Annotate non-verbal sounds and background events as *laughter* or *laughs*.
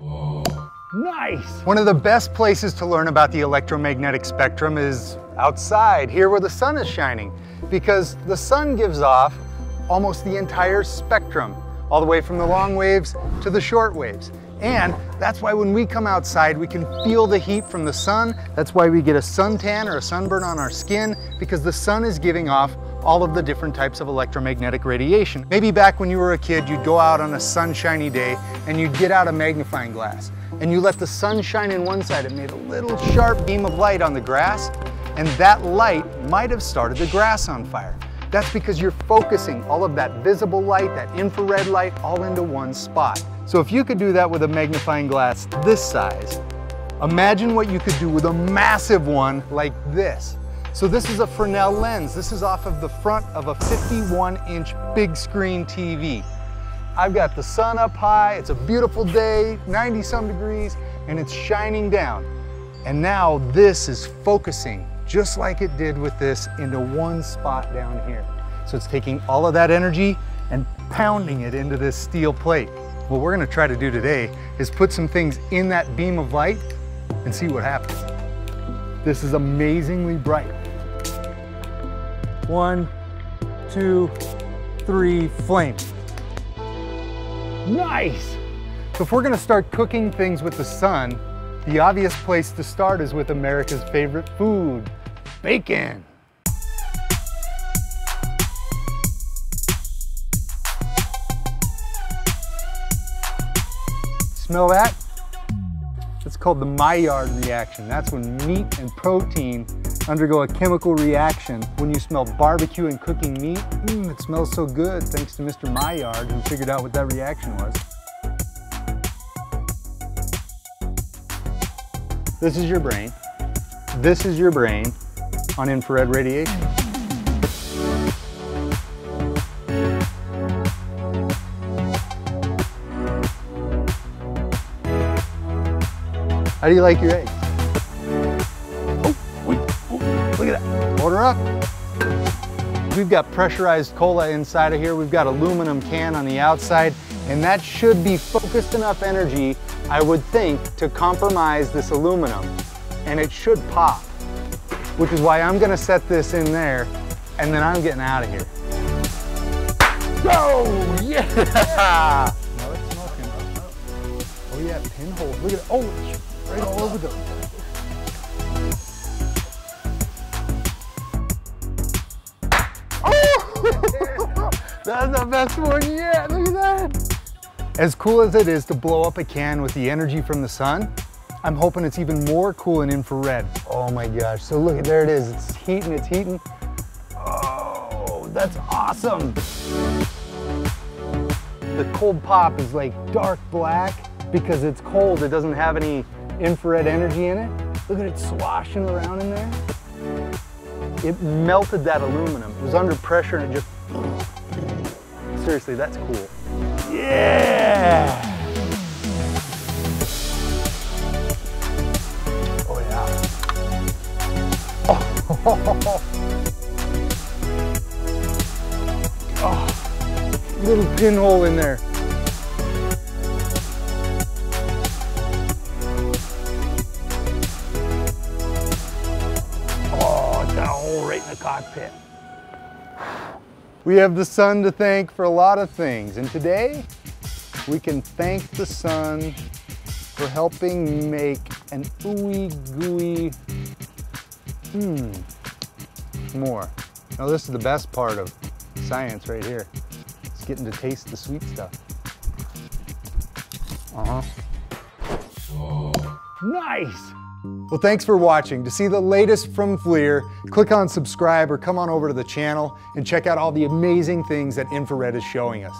Nice! One of the best places to learn about the electromagnetic spectrum is outside, here where the sun is shining, because the sun gives off almost the entire spectrum, all the way from the long waves to the short waves. And that's why when we come outside, we can feel the heat from the sun. That's why we get a suntan or a sunburn on our skin, because the sun is giving off all of the different types of electromagnetic radiation. Maybe back when you were a kid, you'd go out on a sunshiny day and you'd get out a magnifying glass and you let the sun shine in one side, it made a little sharp beam of light on the grass, and that light might have started the grass on fire. That's because you're focusing all of that visible light, that infrared light, all into one spot. So if you could do that with a magnifying glass this size, imagine what you could do with a massive one like this. So this is a Fresnel lens. This is off of the front of a 51 inch big screen TV. I've got the sun up high, it's a beautiful day, 90 some degrees, and it's shining down. And now this is focusing, just like it did with this, into one spot down here. So it's taking all of that energy and pounding it into this steel plate. What we're gonna try to do today is put some things in that beam of light and see what happens. This is amazingly bright. One, two, three, flame. Nice! So if we're gonna start cooking things with the sun, the obvious place to start is with America's favorite food, bacon. Smell that? It's called the Maillard reaction. That's when meat and protein undergo a chemical reaction. When you smell barbecue and cooking meat, mm, it smells so good thanks to Mr. Maillard who figured out what that reaction was. This is your brain. This is your brain on infrared radiation. How do you like your eggs? Oh, oh Look at that, hold her up. We've got pressurized cola inside of here. We've got aluminum can on the outside, and that should be focused enough energy, I would think, to compromise this aluminum. And it should pop, which is why I'm gonna set this in there, and then I'm getting out of here. Go, yeah! Now it's smoking. Oh yeah, pinholes, look at it. Oh, right all over the That's the best one yet, look at that. As cool as it is to blow up a can with the energy from the sun, I'm hoping it's even more cool in infrared. Oh my gosh, so look, there it is. It's heating, it's heating. Oh, that's awesome. The cold pop is like dark black because it's cold. It doesn't have any infrared energy in it. Look at it swashing around in there. It melted that aluminum. It was under pressure and it just seriously, that's cool. Yeah! Oh yeah. *laughs* Oh, oh. little pinhole in there. Right in the cockpit. We have the sun to thank for a lot of things, and today we can thank the sun for helping make an ooey gooey, hmm, more. Now this is the best part of science right here. It's getting to taste the sweet stuff. Uh-huh. Oh. Nice! Well, thanks for watching. To see the latest from FLIR, click on subscribe or come on over to the channel and check out all the amazing things that infrared is showing us.